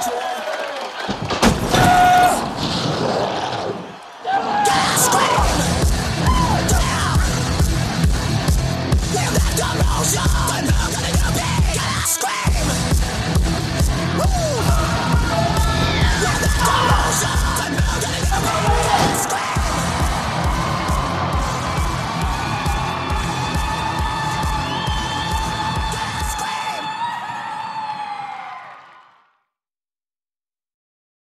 enjoy.